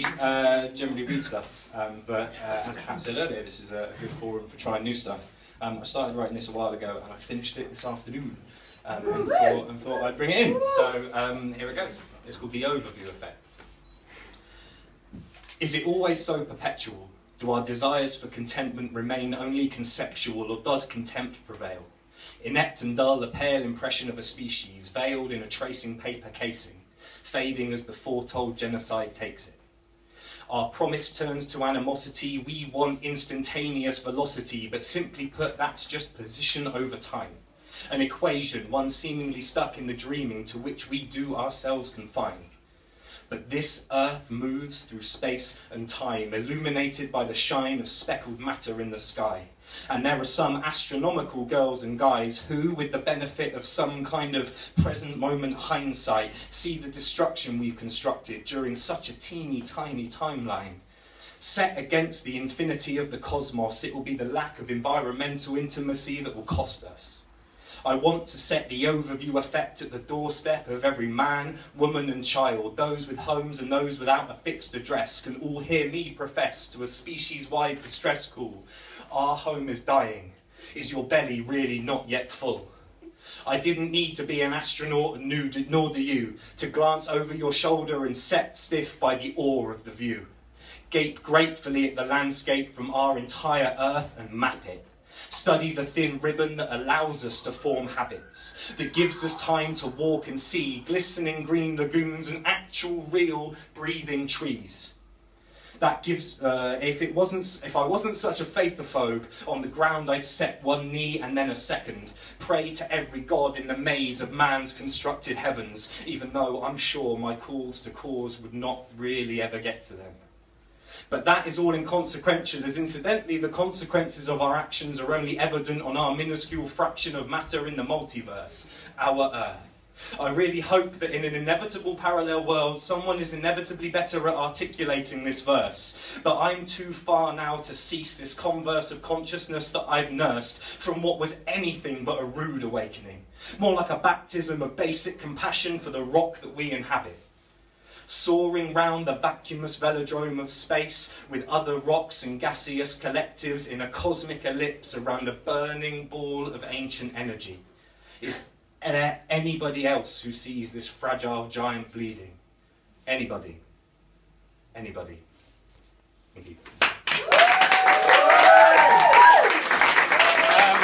generally uh, generally read stuff, um, but uh, as Pat said earlier, this is a good forum for trying new stuff. Um, I started writing this a while ago, and I finished it this afternoon, um, and, thought, and, thought, I'd bring it in. So um, here it goes. It's called the Overview Effect. Is it always so perpetual? Do our desires for contentment remain only conceptual, or does contempt prevail? Inept and dull, a pale impression of a species, veiled in a tracing paper casing fading as the foretold genocide takes it. Our promise turns to animosity. We want instantaneous velocity, but simply put, that's just position over time. An equation, one seemingly stuck in the dreaming to which we do ourselves confine. But this earth moves through space and time, illuminated by the shine of speckled matter in the sky. And there are some astronomical girls and guys who, with the benefit of some kind of present moment hindsight, see the destruction we've constructed during such a teeny tiny timeline. Set against the infinity of the cosmos, it will be the lack of environmental intimacy that will cost us. I want to set the overview effect at the doorstep of every man, woman, and child. Those with homes and those without a fixed address can all hear me profess to a species wide distress call. Our home is dying. Is your belly really not yet full? I didn't need to be an astronaut, nor do you, to glance over your shoulder and set stiff by the awe of the view. Gape gratefully at the landscape from our entire earth and map it. Study the thin ribbon that allows us to form habits, that gives us time to walk and see glistening green lagoons and actual, real, breathing trees. That gives, uh, if it wasn't, if I wasn't such a faithophobe, on the ground I'd set one knee and then a second, pray to every god in the maze of man's constructed heavens, even though I'm sure my calls to cause would not really ever get to them. But that is all inconsequential, as incidentally the consequences of our actions are only evident on our minuscule fraction of matter in the multiverse, our Earth. I really hope that in an inevitable parallel world, someone is inevitably better at articulating this verse. But I'm too far now to cease this converse of consciousness that I've nursed from what was anything but a rude awakening. More like a baptism of basic compassion for the rock that we inhabit soaring round the vacuumous velodrome of space with other rocks and gaseous collectives in a cosmic ellipse around a burning ball of ancient energy. Is there anybody else who sees this fragile giant bleeding? Anybody? Anybody? Thank you. Um,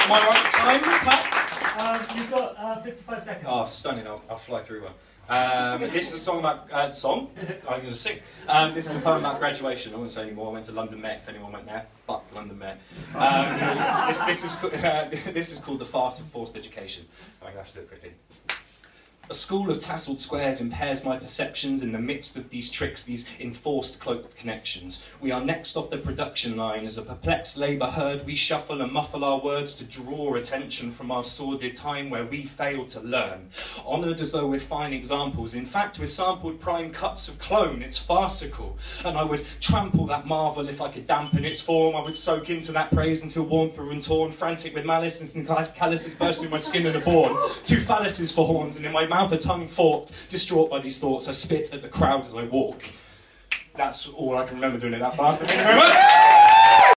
am I right time, uh, 55 seconds. Oh, stunning. I'll, I'll fly through one. Um, this is a song about uh, song. I'm going to sing. Um, this is a poem about graduation. I won't say anymore. I went to London Met. If anyone went there, fuck London Met. Um, this, this, is uh, this is called the farce of forced education. I'm going to have to do it quickly. A school of tasseled squares impairs my perceptions in the midst of these tricks, these enforced cloaked connections. We are next off the production line. As a perplexed labour herd, we shuffle and muffle our words to draw attention from our sordid time where we fail to learn. Honoured as though we're fine examples. In fact, we're sampled prime cuts of clone. It's farcical. And I would trample that marvel if I could dampen its form. I would soak into that praise until worn through and torn, frantic with malice and calluses bursting my skin and a born. Two phalluses for horns, and in my mouth mouth, a tongue forked, distraught by these thoughts. I spit at the crowd as I walk. That's all I can remember doing it that fast, but thank you very much.